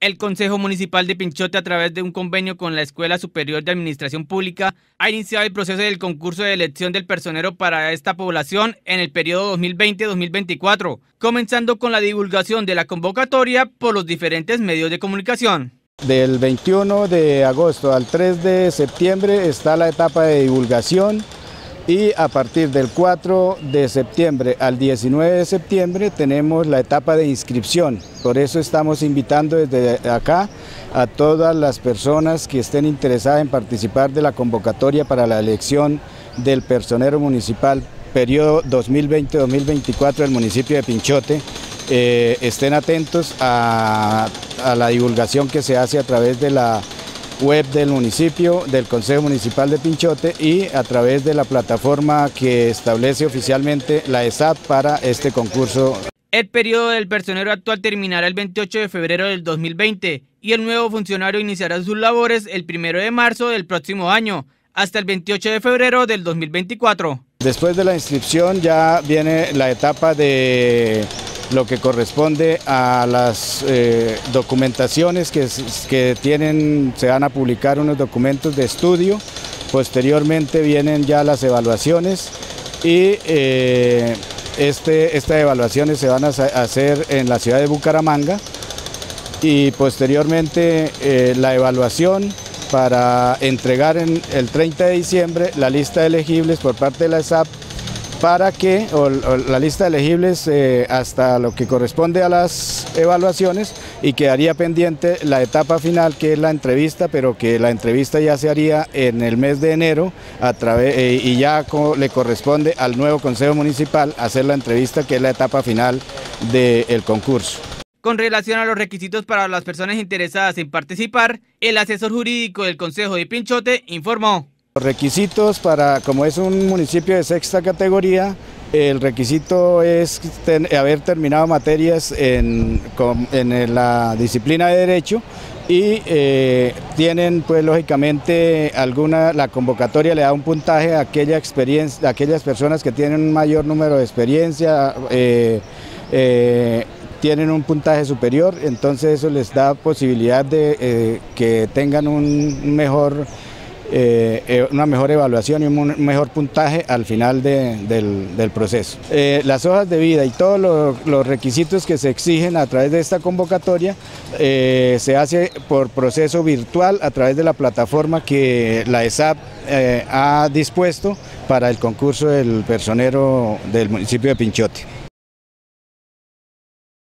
El Consejo Municipal de Pinchote, a través de un convenio con la Escuela Superior de Administración Pública, ha iniciado el proceso del concurso de elección del personero para esta población en el periodo 2020-2024, comenzando con la divulgación de la convocatoria por los diferentes medios de comunicación. Del 21 de agosto al 3 de septiembre está la etapa de divulgación y a partir del 4 de septiembre al 19 de septiembre tenemos la etapa de inscripción. Por eso estamos invitando desde acá a todas las personas que estén interesadas en participar de la convocatoria para la elección del personero municipal periodo 2020-2024 del municipio de Pinchote. Eh, estén atentos a la divulgación que se hace a través de la web del municipio, del Consejo Municipal de Pinchote y a través de la plataforma que establece oficialmente la ESAP para este concurso. El periodo del personero actual terminará el 28 de febrero del 2020 y el nuevo funcionario iniciará sus labores el 1 de marzo del próximo año, hasta el 28 de febrero del 2024. Después de la inscripción ya viene la etapa de lo que corresponde a las eh, documentaciones que, tienen, se van a publicar unos documentos de estudio, posteriormente vienen ya las evaluaciones y eh, este, estas evaluaciones se van a hacer en la ciudad de Bucaramanga. Y posteriormente eh, la evaluación para entregar en el 30 de diciembre la lista de elegibles por parte de la SAP para que la lista de elegibles eh, hasta lo que corresponde a las evaluaciones y quedaría pendiente la etapa final que es la entrevista, pero que la entrevista ya se haría en el mes de enero a través, eh, y ya le corresponde al nuevo Consejo Municipal hacer la entrevista que es la etapa final del concurso. Con relación a los requisitos para las personas interesadas en participar, el asesor jurídico del Consejo de Pinchote informó. Los requisitos para, como es un municipio de sexta categoría, el requisito es haber terminado materias en, la disciplina de Derecho y eh, tienen pues lógicamente alguna, la convocatoria le da un puntaje a aquella experiencia, aquellas personas que tienen un mayor número de experiencia, eh, eh, tienen un puntaje superior, entonces eso les da posibilidad de que tengan un mejor eh, eh, una mejor evaluación y un mejor puntaje al final del, proceso. Eh, las hojas de vida y todos los, requisitos que se exigen a través de esta convocatoria se hace por proceso virtual a través de la plataforma que la ESAP ha dispuesto para el concurso del personero del municipio de Pinchote.